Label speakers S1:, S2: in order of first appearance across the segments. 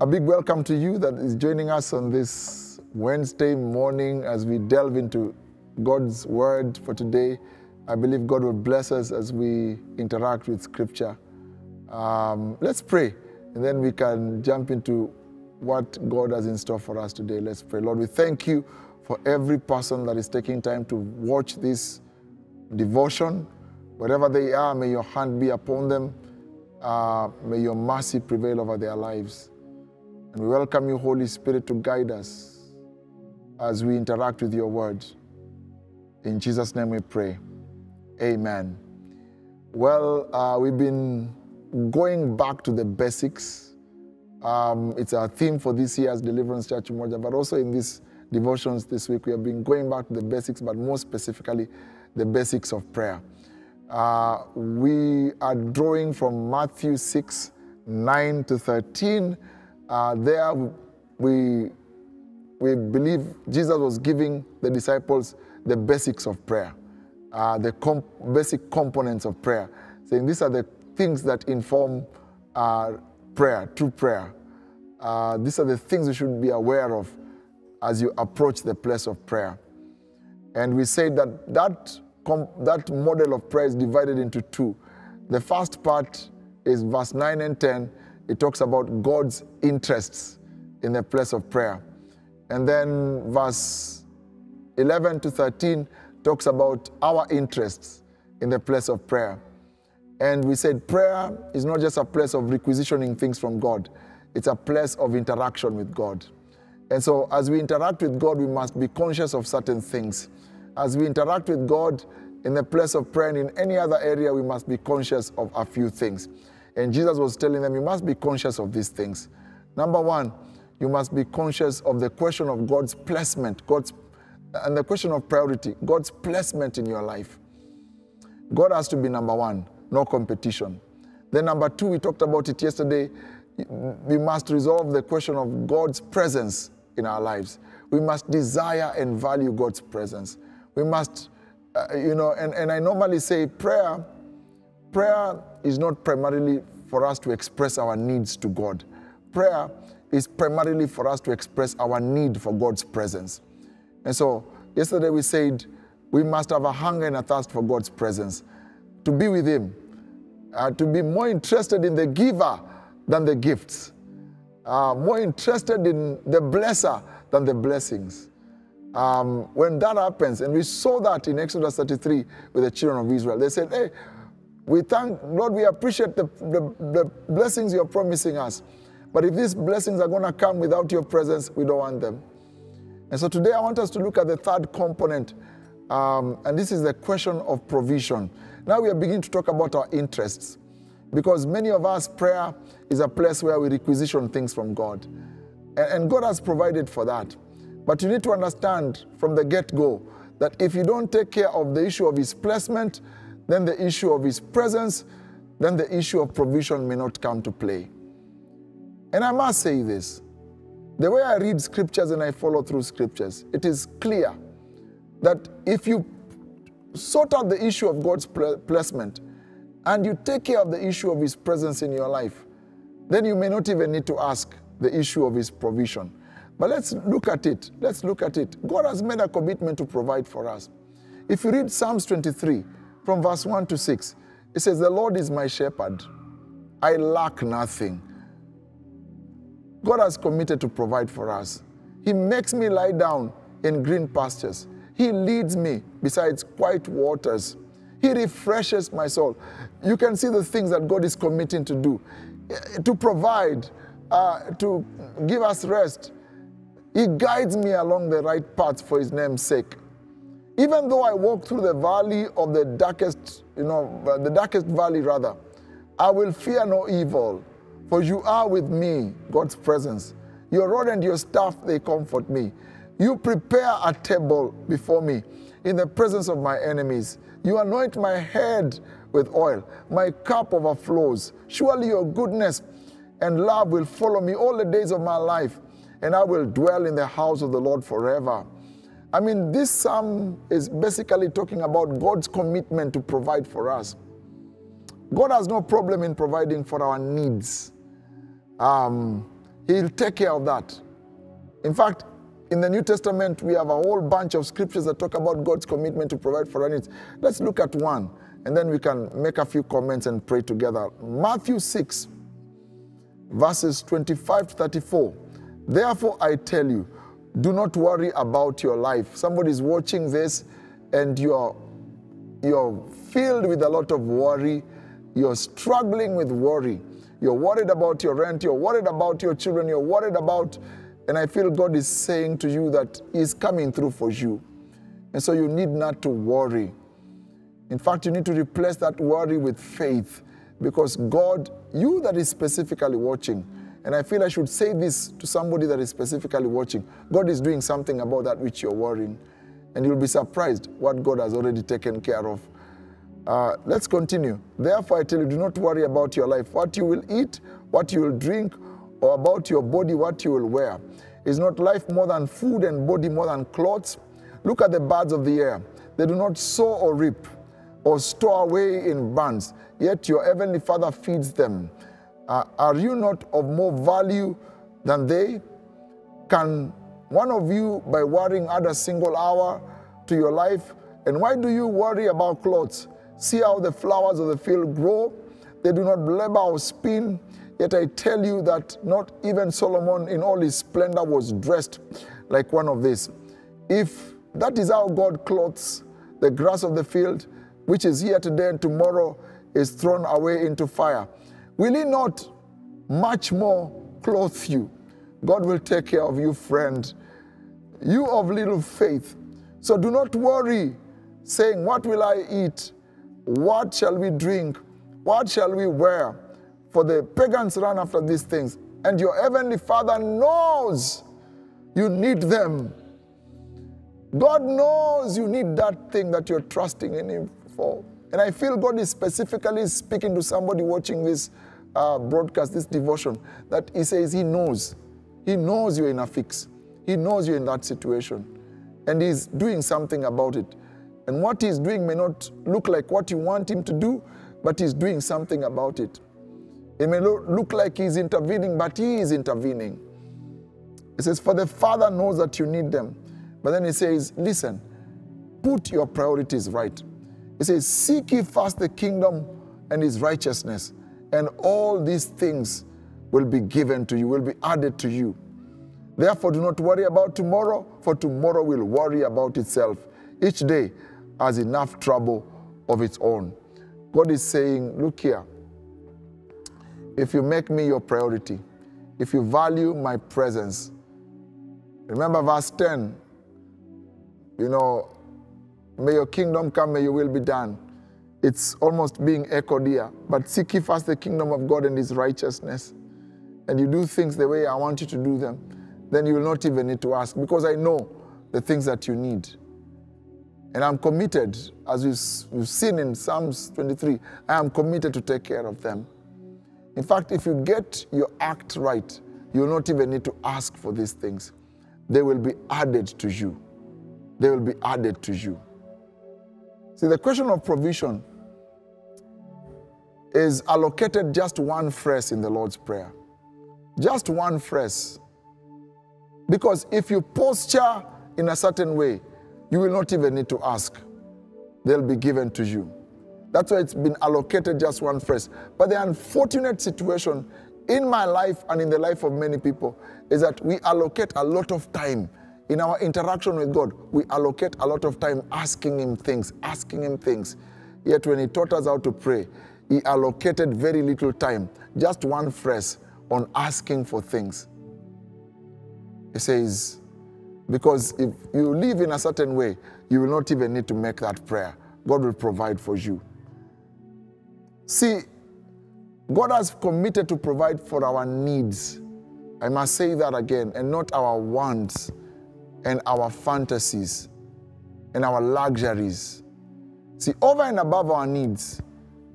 S1: A big welcome to you that is joining us on this Wednesday morning as we delve into God's word for today. I believe God will bless us as we interact with Scripture. Um, let's pray, and then we can jump into what God has in store for us today. Let's pray. Lord, we thank you for every person that is taking time to watch this devotion. Wherever they are, may your hand be upon them. Uh, may your mercy prevail over their lives. We welcome you, Holy Spirit, to guide us as we interact with your word. In Jesus' name we pray. Amen. Well, uh, we've been going back to the basics. Um, it's our theme for this year's Deliverance Church Umoja, but also in these devotions this week, we have been going back to the basics, but more specifically, the basics of prayer. Uh, we are drawing from Matthew 6 9 to 13. Uh, there, we, we believe Jesus was giving the disciples the basics of prayer, uh, the comp- basic components of prayer, saying these are the things that inform uh, prayer, true prayer. Uh, these are the things you should be aware of as you approach the place of prayer. And we say that that, that model of prayer is divided into two. The first part is verse 9 and 10. It talks about God's interests in the place of prayer. And then verse 11 to 13 talks about our interests in the place of prayer. And we said prayer is not just a place of requisitioning things from God, it's a place of interaction with God. And so, as we interact with God, we must be conscious of certain things. As we interact with God in the place of prayer and in any other area, we must be conscious of a few things. And Jesus was telling them, you must be conscious of these things. Number one, you must be conscious of the question of God's placement, God's and the question of priority, God's placement in your life. God has to be number one, no competition. Then, number two, we talked about it yesterday. We must resolve the question of God's presence in our lives. We must desire and value God's presence. We must, uh, you know, and, and I normally say prayer, prayer is not primarily for us to express our needs to God. Prayer is primarily for us to express our need for God's presence. And so, yesterday we said we must have a hunger and a thirst for God's presence, to be with Him, uh, to be more interested in the giver than the gifts, uh, more interested in the blesser than the blessings. Um, when that happens, and we saw that in Exodus 33 with the children of Israel, they said, Hey, we thank Lord, we appreciate the, the, the blessings you're promising us. But if these blessings are going to come without your presence, we don't want them. And so today I want us to look at the third component, um, and this is the question of provision. Now we are beginning to talk about our interests, because many of us, prayer is a place where we requisition things from God. And, and God has provided for that. But you need to understand from the get go that if you don't take care of the issue of His placement, then the issue of His presence, then the issue of provision may not come to play. And I must say this the way I read scriptures and I follow through scriptures, it is clear that if you sort out the issue of God's placement and you take care of the issue of His presence in your life, then you may not even need to ask the issue of His provision. But let's look at it. Let's look at it. God has made a commitment to provide for us. If you read Psalms 23 from verse 1 to 6, it says, The Lord is my shepherd. I lack nothing. God has committed to provide for us. He makes me lie down in green pastures. He leads me beside quiet waters. He refreshes my soul. You can see the things that God is committing to do to provide, uh, to give us rest. He guides me along the right path for His name's sake. Even though I walk through the valley of the darkest, you know, uh, the darkest valley rather, I will fear no evil, for you are with me, God's presence. Your rod and your staff, they comfort me. You prepare a table before me in the presence of my enemies. You anoint my head with oil. My cup overflows. Surely your goodness and love will follow me all the days of my life, and I will dwell in the house of the Lord forever. I mean, this psalm is basically talking about God's commitment to provide for us. God has no problem in providing for our needs. Um, He'll take care of that. In fact, in the New Testament, we have a whole bunch of scriptures that talk about God's commitment to provide for our needs. Let's look at one, and then we can make a few comments and pray together. Matthew 6, verses 25 to 34. Therefore, I tell you, do not worry about your life. Somebody's watching this, and you're, you're filled with a lot of worry. You're struggling with worry. You're worried about your rent. You're worried about your children. You're worried about and I feel God is saying to you that He's coming through for you. And so you need not to worry. In fact, you need to replace that worry with faith because God, you that is specifically watching, and I feel I should say this to somebody that is specifically watching God is doing something about that which you're worrying. And you'll be surprised what God has already taken care of. Uh, let's continue. Therefore, I tell you, do not worry about your life, what you will eat, what you will drink, or about your body, what you will wear. Is not life more than food and body more than clothes? Look at the birds of the air. They do not sow or reap or store away in barns, yet your heavenly Father feeds them. Are you not of more value than they? Can one of you, by worrying, add a single hour to your life? And why do you worry about clothes? See how the flowers of the field grow? They do not labor or spin. Yet I tell you that not even Solomon in all his splendor was dressed like one of these. If that is how God clothes the grass of the field, which is here today and tomorrow is thrown away into fire, will he not much more clothe you? God will take care of you, friend. You of little faith. So do not worry, saying, What will I eat? What shall we drink? What shall we wear? For the pagans run after these things, and your heavenly Father knows you need them. God knows you need that thing that you're trusting in Him for. And I feel God is specifically speaking to somebody watching this uh, broadcast, this devotion, that He says He knows. He knows you're in a fix. He knows you're in that situation. And He's doing something about it. And what He's doing may not look like what you want Him to do, but He's doing something about it. It may look like he's intervening, but he is intervening. He says, For the Father knows that you need them. But then he says, Listen, put your priorities right. He says, Seek ye first the kingdom and his righteousness, and all these things will be given to you, will be added to you. Therefore, do not worry about tomorrow, for tomorrow will worry about itself. Each day has enough trouble of its own. God is saying, Look here, if you make me your priority, if you value my presence. Remember verse 10. You know, may your kingdom come, may your will be done. It's almost being echoed here. But seek ye first the kingdom of God and his righteousness. And you do things the way I want you to do them. Then you will not even need to ask because I know the things that you need. And I'm committed, as we've seen in Psalms 23, I am committed to take care of them. In fact, if you get your act right, you'll not even need to ask for these things. They will be added to you. They will be added to you. See, the question of provision is allocated just one phrase in the Lord's Prayer. Just one phrase. Because if you posture in a certain way, you will not even need to ask. They'll be given to you. That's why it's been allocated just one phrase. But the unfortunate situation in my life and in the life of many people is that we allocate a lot of time in our interaction with God. We allocate a lot of time asking Him things, asking Him things. Yet when He taught us how to pray, He allocated very little time, just one phrase on asking for things. He says, because if you live in a certain way, you will not even need to make that prayer. God will provide for you. See, God has committed to provide for our needs. I must say that again, and not our wants and our fantasies and our luxuries. See, over and above our needs,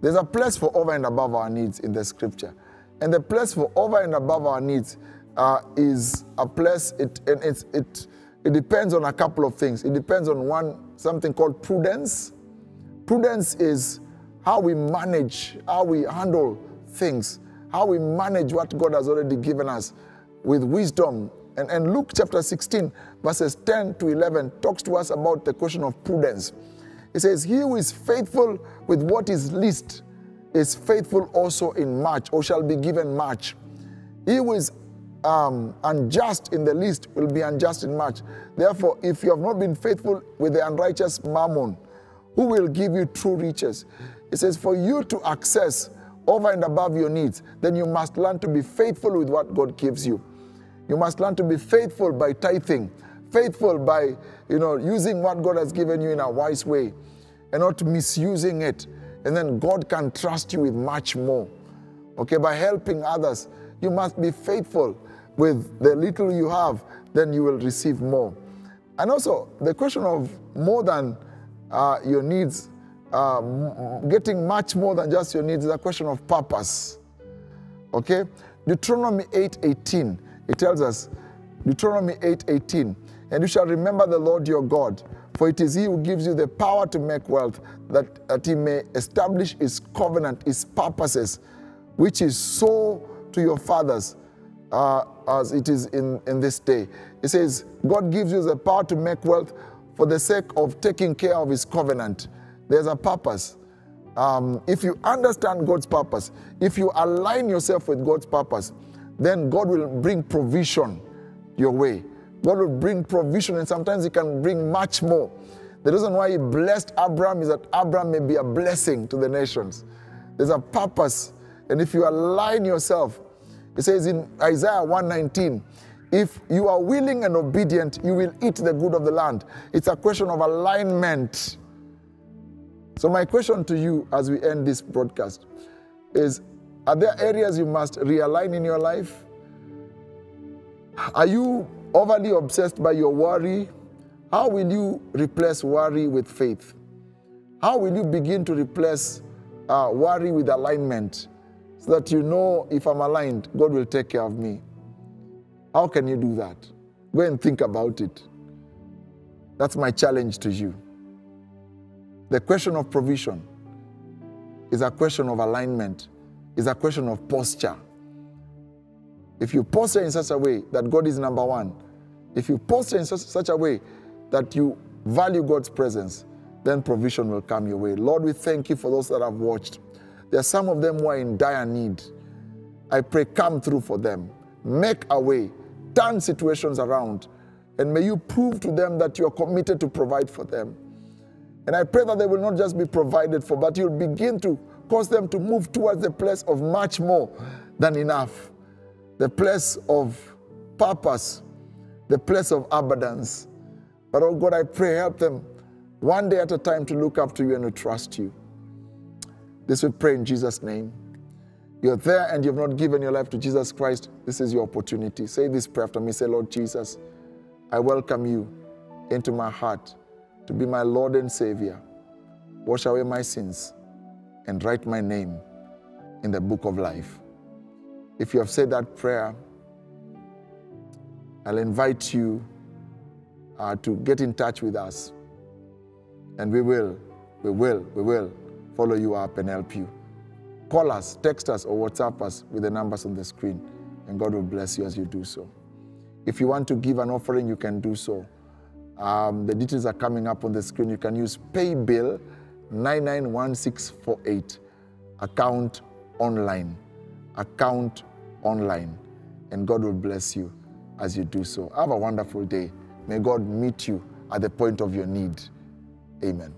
S1: there's a place for over and above our needs in the scripture. And the place for over and above our needs uh, is a place, it, and it's, it, it depends on a couple of things. It depends on one, something called prudence. Prudence is how we manage, how we handle things, how we manage what God has already given us with wisdom. And, and Luke chapter 16, verses 10 to 11, talks to us about the question of prudence. It says, He who is faithful with what is least is faithful also in much, or shall be given much. He who is um, unjust in the least will be unjust in much. Therefore, if you have not been faithful with the unrighteous mammon, who will give you true riches? It says, For you to access over and above your needs, then you must learn to be faithful with what God gives you. You must learn to be faithful by tithing, faithful by you know using what God has given you in a wise way, and not misusing it. And then God can trust you with much more. Okay, by helping others, you must be faithful with the little you have, then you will receive more. And also, the question of more than uh, your needs, uh, getting much more than just your needs, is a question of purpose. Okay? Deuteronomy 8:18, it tells us, Deuteronomy 8:18, and you shall remember the Lord your God, for it is He who gives you the power to make wealth, that, that He may establish His covenant, His purposes, which is so to your fathers uh, as it is in, in this day. It says, God gives you the power to make wealth for the sake of taking care of His covenant. There's a purpose. Um, if you understand God's purpose, if you align yourself with God's purpose, then God will bring provision your way. God will bring provision, and sometimes He can bring much more. The reason why He blessed Abraham is that Abraham may be a blessing to the nations. There's a purpose, and if you align yourself it says in Isaiah 119, if you are willing and obedient, you will eat the good of the land. It's a question of alignment. So, my question to you as we end this broadcast is Are there areas you must realign in your life? Are you overly obsessed by your worry? How will you replace worry with faith? How will you begin to replace uh, worry with alignment? so that you know if I'm aligned, God will take care of me. How can you do that? Go and think about it. That's my challenge to you. The question of provision is a question of alignment, is a question of posture. If you posture in such a way that God is number one, if you posture in such, such a way that you value God's presence, then provision will come your way. Lord, we thank you for those that have watched. There are some of them who are in dire need. I pray, come through for them. Make a way. Turn situations around. And may you prove to them that you are committed to provide for them. And I pray that they will not just be provided for, but you'll begin to cause them to move towards the place of much more than enough, the place of purpose, the place of abundance. But oh God, I pray, help them one day at a time to look up to you and to trust you. This we pray in Jesus' name. You're there and you've not given your life to Jesus Christ. This is your opportunity. Say this prayer after me. Say, Lord Jesus, I welcome you into my heart to be my Lord and Savior. Wash away my sins and write my name in the book of life. If you have said that prayer, I'll invite you uh, to get in touch with us. And we will, we will, we will follow you up and help you. Call us, text us, or WhatsApp us with the numbers on the screen, and God will bless you as you do so. If you want to give an offering, you can do so. Um, the details are coming up on the screen. You can use PayBill 991648, account online, account online, and God will bless you as you do so. Have a wonderful day. May God meet you at the point of your need. Amen.